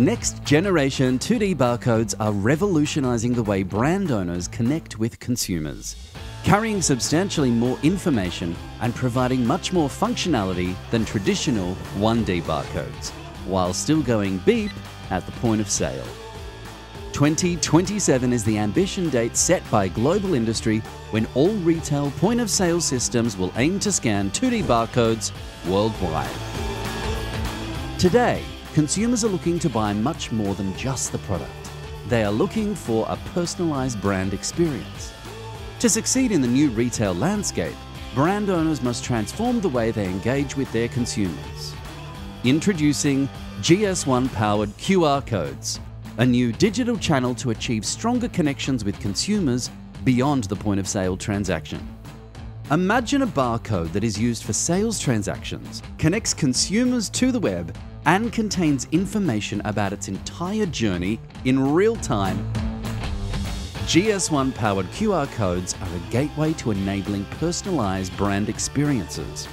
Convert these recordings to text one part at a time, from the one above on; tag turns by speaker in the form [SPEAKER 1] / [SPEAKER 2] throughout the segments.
[SPEAKER 1] Next generation 2D barcodes are revolutionizing the way brand owners connect with consumers, carrying substantially more information and providing much more functionality than traditional 1D barcodes, while still going beep at the point of sale. 2027 is the ambition date set by global industry when all retail point of sale systems will aim to scan 2D barcodes worldwide. Today, consumers are looking to buy much more than just the product. They are looking for a personalised brand experience. To succeed in the new retail landscape, brand owners must transform the way they engage with their consumers. Introducing GS1 powered QR codes, a new digital channel to achieve stronger connections with consumers beyond the point of sale transaction. Imagine a barcode that is used for sales transactions, connects consumers to the web, and contains information about its entire journey in real time. GS1 powered QR codes are a gateway to enabling personalised brand experiences,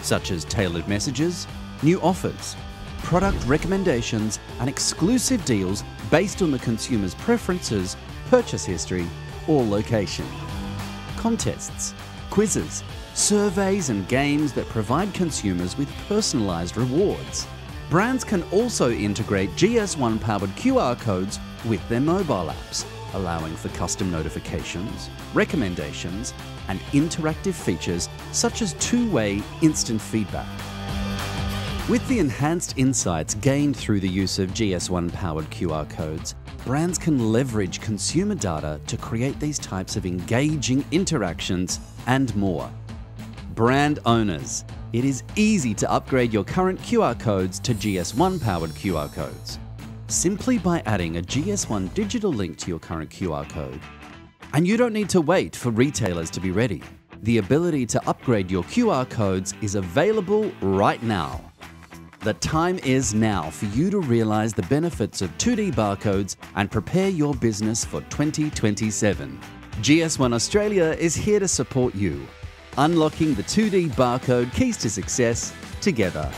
[SPEAKER 1] such as tailored messages, new offers, product recommendations, and exclusive deals based on the consumer's preferences, purchase history, or location. Contests, quizzes, surveys, and games that provide consumers with personalised rewards. Brands can also integrate GS1 powered QR codes with their mobile apps, allowing for custom notifications, recommendations, and interactive features such as two way instant feedback. With the enhanced insights gained through the use of GS1 powered QR codes, brands can leverage consumer data to create these types of engaging interactions and more. Brand owners, it is easy to upgrade your current QR codes to GS1 powered QR codes. Simply by adding a GS1 digital link to your current QR code. And you don't need to wait for retailers to be ready. The ability to upgrade your QR codes is available right now. The time is now for you to realize the benefits of 2D barcodes and prepare your business for 2027. GS1 Australia is here to support you, unlocking the 2D barcode keys to success together.